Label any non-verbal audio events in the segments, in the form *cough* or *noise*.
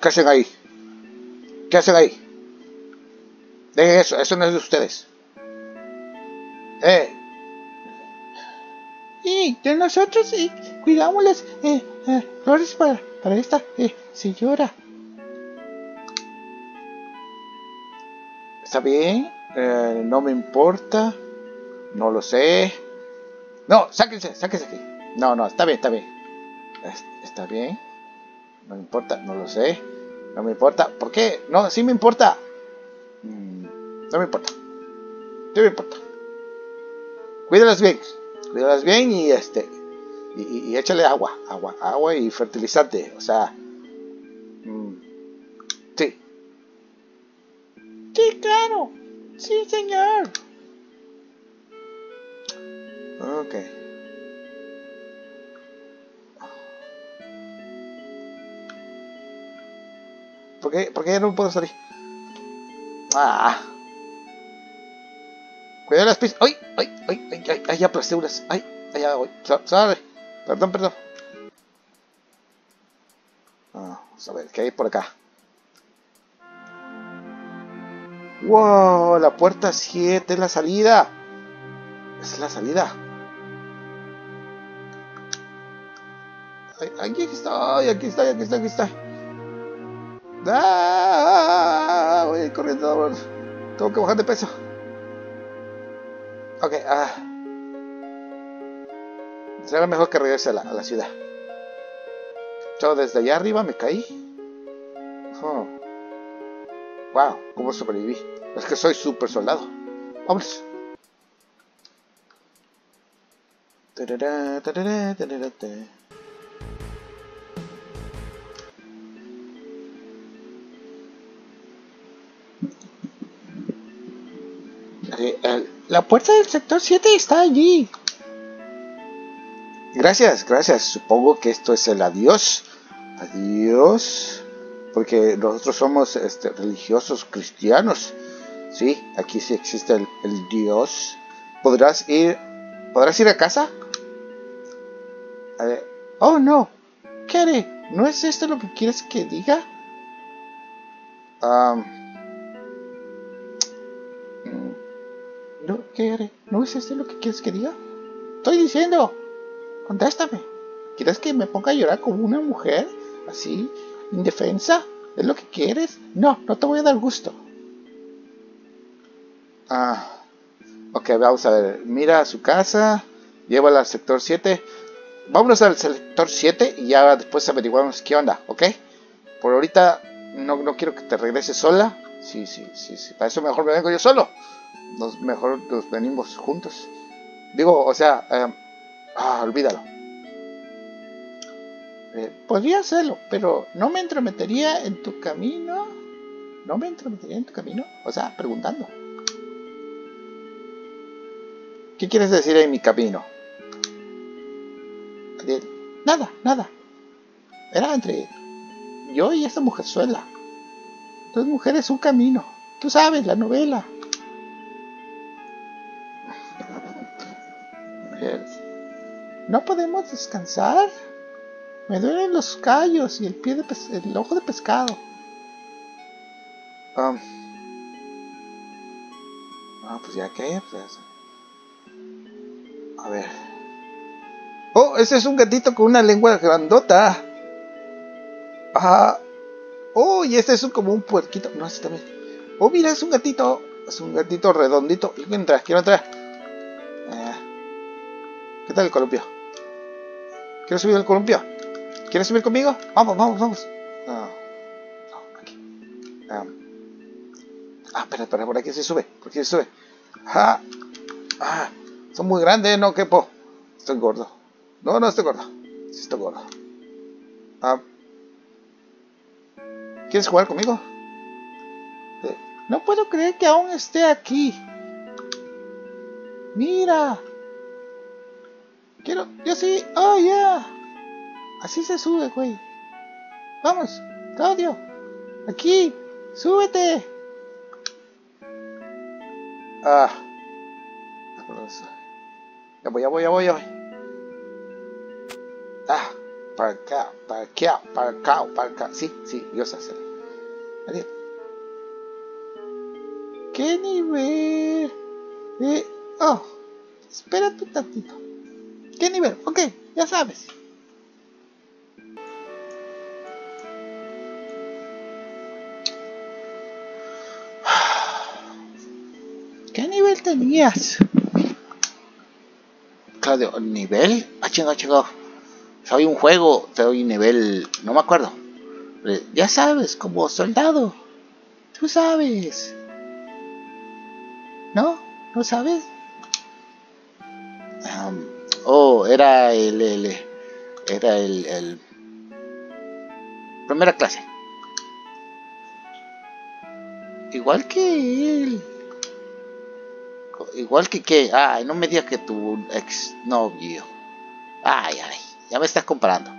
¿qué hacen ahí? ¿Qué hacen ahí? Dejen eso, eso no es de ustedes. Eh. Y de nosotros eh, cuidamos eh, eh, flores para, para esta eh, señora. ¿Está bien? Eh, no me importa. No lo sé. No, sáquense, sáquense aquí. No, no, está bien, está bien. Es- Está bien. No me importa, no lo sé. No me importa. ¿Por qué? No, sí me importa. Mm, No me importa. Sí me importa. Cuídalas bien. Cuídalas bien y este. Y échale agua. Agua, agua y fertilizante. O sea. mm, sí. Sí, claro. Sí, señor. Ok. ¿Por qué, ¿Por qué no puedo salir? Ah. Cuidado las pistas. ¡Ay! ¡Ay! ¡Ay! ¡Ay! ¡Ay! ¡Ay! Aplasté unas. ¡Ay! ¡Ay! Ya voy. Perdón, perdón. Ah, vamos a ver, ¿qué hay por acá? ¡Wow! La puerta 7 es la salida. Es la salida. Ay, Aquí estoy, aquí estoy, aquí estoy, aquí estoy. ¡Ah! Voy a ir corriendo. Tengo que bajar de peso. Ok, ah. Será mejor que regrese a la, ciudad. Yo desde allá arriba me caí. Oh. Wow, ¿cómo sobreviví? Es que soy super soldado. Vámonos. Tarará, tarará, tarará, ta. Eh, La puerta del sector 7 está allí. Gracias, gracias. Supongo que esto es el adiós. Adiós. Porque nosotros somos este, religiosos cristianos. Sí, aquí sí existe el, Dios. ¿Podrás ir, ¿Podrás ir a casa? Eh, Oh, no. ¿Qué haré? ¿No es esto lo que quieres que diga? am, No, ¿qué haré? ¿No es esto lo que quieres que diga? Estoy diciendo. Contéstame. ¿Quieres que me ponga a llorar como una mujer? ¿Así? ¿Indefensa? ¿Es lo que quieres? No, no te voy a dar gusto. ah, ok, vamos a ver. Mira a su casa. Llévala al sector 7. Vámonos al sector 7 y ya después averiguamos qué onda, ¿ok? Por ahorita no, no quiero que te regreses sola. Sí, sí, sí, sí. Para eso mejor me vengo yo solo. Nos, mejor nos venimos juntos. Digo, o sea, eh, ah, olvídalo. Eh, Podría hacerlo, pero no me entrometería en tu camino. ¿No me entrometería en tu camino? o sea, preguntando. ¿Qué quieres decir en mi camino? Nada, nada. Era entre yo y esta mujerzuela. Dos mujeres, un camino. Tú sabes, la novela. ¿No podemos descansar? Me duelen los callos y el pie de el ojo de pescado. Um, ah, pues ya que, pues. A ver. Oh, ese es un gatito con una lengua grandota. Ah. Oh, y este es un, como un puerquito. No, este también. Oh, mira, es un gatito. Es un gatito redondito. Quiero entrar, quiero entrar. Eh, ¿Qué tal el columpio? ¿Quieres subir al columpio? ¿Quieres subir conmigo? Vamos, vamos, vamos. No. No, aquí. Ah, Ah, espera, espera, por aquí se sube, por aquí se sube. Ah, ah, son muy grandes, no quepo. Estoy gordo. No, no estoy gordo. Sí estoy gordo. Ah. ¿Quieres jugar conmigo? Eh, no puedo creer que aún esté aquí. Mira. Quiero, yo sí. Oh, yeah. Así se sube, güey. Vamos, Claudio. Aquí. Súbete. Ah. Ya voy, ya voy, ya voy, ya voy. Ah, para acá, para acá, para acá, para acá. Sí, sí, yo sé hacer. Adiós. ¿Qué nivel? Eh, oh, espérate un tantito. ¿Qué nivel? Ok, ya sabes. ¿Qué nivel tenías? Claudio, ¿nivel? Ah, chingo, chingo. Soy un juego, soy nivel. No me acuerdo. Eh, ya sabes, como soldado. Tú sabes. ¿No? ¿No sabes? Oh, era el, era el, el, primera clase. Igual que él. Igual que que, ay, no me digas que tu ex novio. Ay, ay, ya me estás comparando.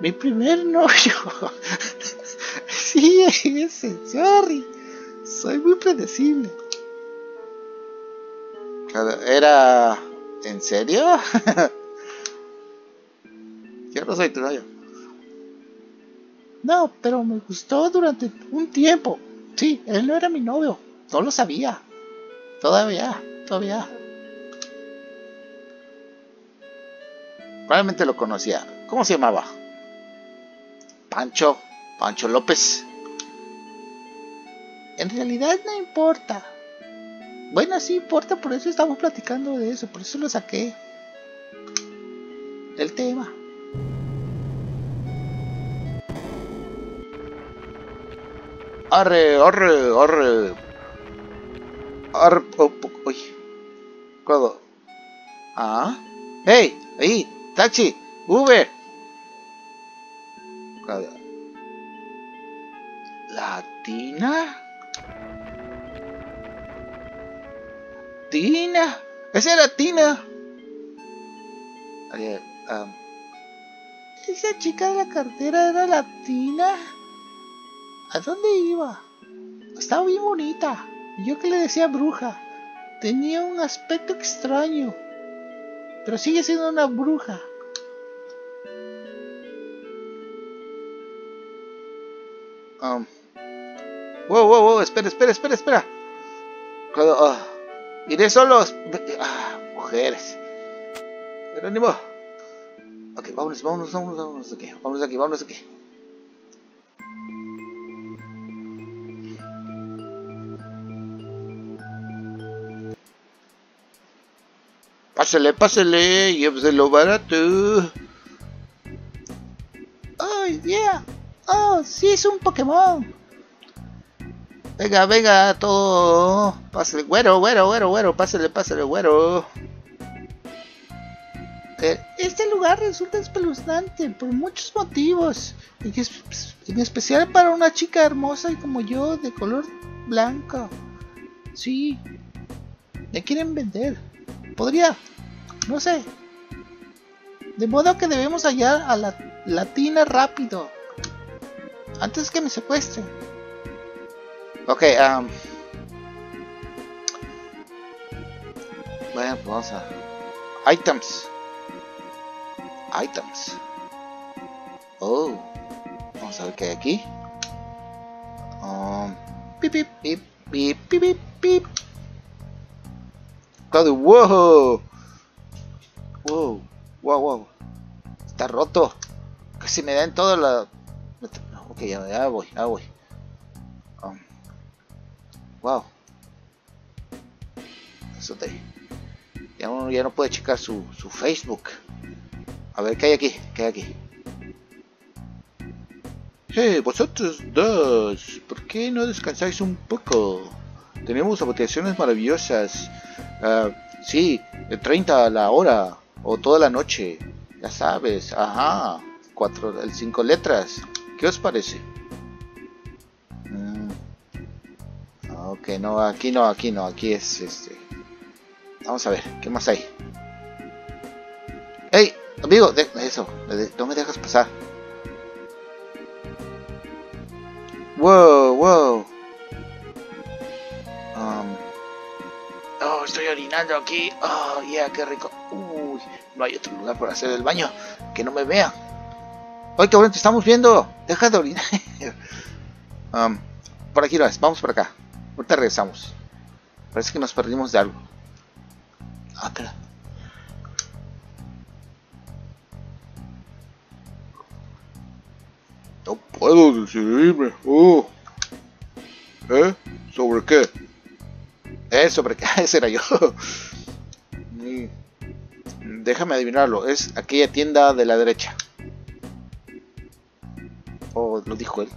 Mi primer novio. *laughs* sí, ese, sorry. Soy muy predecible. Era. ¿En serio? *laughs* Yo no soy tu novio. No, pero me gustó durante un tiempo. Sí, él no era mi novio. No lo sabía. Todavía, todavía. Probablemente lo conocía. ¿Cómo se llamaba? Pancho. Pancho López. En realidad no importa. Bueno, sí importa, por eso estamos platicando de eso, por eso lo saqué del tema. Arre, arre, arre. Arre, oh, uy. ¿Cuándo? Ah. Hey, ahí, taxi, Uber. Latina. Tina. Esa era Tina. Um, Esa chica de la cartera era latina. ¿A dónde iba? Estaba bien bonita. Yo que le decía bruja. Tenía un aspecto extraño. Pero sigue siendo una bruja. Um. Wow, wow, wow, espera, espera, espera, espera. Uh, iré solos. Ah, mujeres. Pero ni modo. Ok, vámonos, vámonos, vámonos, vámonos aquí. Vámonos aquí, vámonos aquí. Pásale, pásale, lléveselo barato. Oh, yeah. Oh, sí, es un Pokémon. Venga, venga, todo. Pásale, güero, güero, güero, güero. Pásale, pásale, güero. Eh, este lugar resulta espeluznante por muchos motivos. En especial para una chica hermosa y como yo, de color blanco. Sí. Me quieren vender. Podría. No sé. De modo que debemos hallar a la latina rápido. Antes que me secuestren. Ok, um... Bueno, vamos a... Items. Items. Oh. Vamos a ver qué hay aquí. Um... Pip, pip, pip, pip, pip, pip, pip. wow. Wow. Wow, wow. Está roto. Casi me dan toda la... Ok, ya, ya voy, ya voy. Wow. Ya uno ya no puede checar su, su Facebook. A ver, ¿qué hay aquí? ¿Qué hay aquí? Hey, vosotros dos, ¿por qué no descansáis un poco? Tenemos aplicaciones maravillosas. Uh, sí, de 30 a la hora o toda la noche. Ya sabes, ajá. Cuatro, el cinco letras. ¿Qué os parece? Ok, no, aquí no, aquí no, aquí es este. Vamos a ver, ¿qué más hay? ¡Ey! Amigo, eso, no me dejas pasar. Wow, wow. Um, oh, estoy orinando aquí. Oh, yeah, qué rico. Uy, no hay otro lugar para hacer el baño. Que no me vean. Ay, cabrón, te estamos viendo. Deja de orinar. *laughs* um, por aquí no es. Vamos por acá. Ahorita regresamos. Parece que nos perdimos de algo. Ah, No puedo decidirme. Uh. ¿Eh? ¿Sobre qué? ¿Eh? ¿Sobre qué? *laughs* Ese era yo. Déjame adivinarlo. Es aquella tienda de la derecha. Oh, lo dijo él.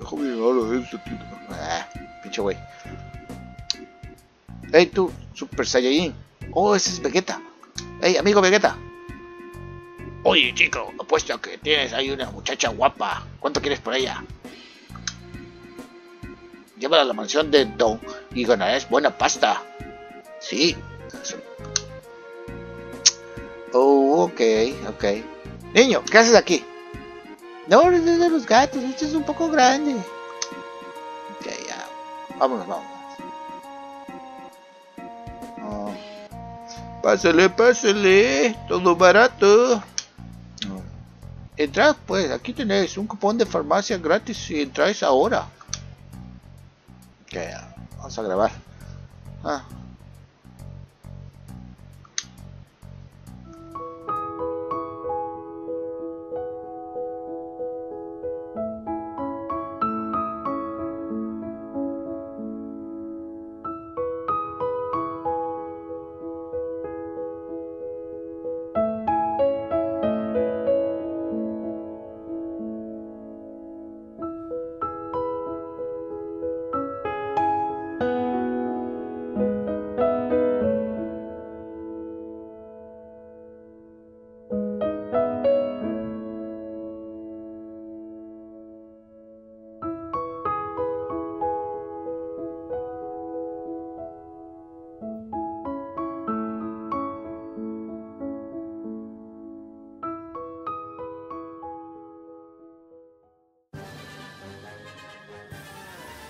Déjame adivinarlo. Es esa tienda. Ah, pinche güey. Hey, tú, Super Saiyajin. Oh, ese es Vegeta. Hey, amigo Vegeta. Oye, chico, apuesto que tienes ahí una muchacha guapa. ¿Cuánto quieres por ella? Llévala a la mansión de Don y ganarás buena pasta. Sí. Oh, ok, ok. Niño, ¿qué haces aquí? No, no de los gatos, este es un poco grande. Vámonos, vámonos. Oh. Pásale, pásale. Todo barato. Entrad pues, aquí tenéis un cupón de farmacia gratis si entráis ahora. Ok, vamos a grabar. Ah.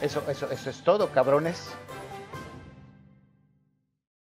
Eso, eso, eso es todo, cabrones.